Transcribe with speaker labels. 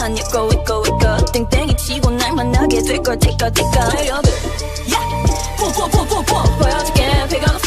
Speaker 1: 난 예뻐 위꺼 위꺼 땡땡이 치고 날 만나게 될걸 티까 티까.
Speaker 2: Yeah. 보보보보보
Speaker 1: 보여줄게. Pick up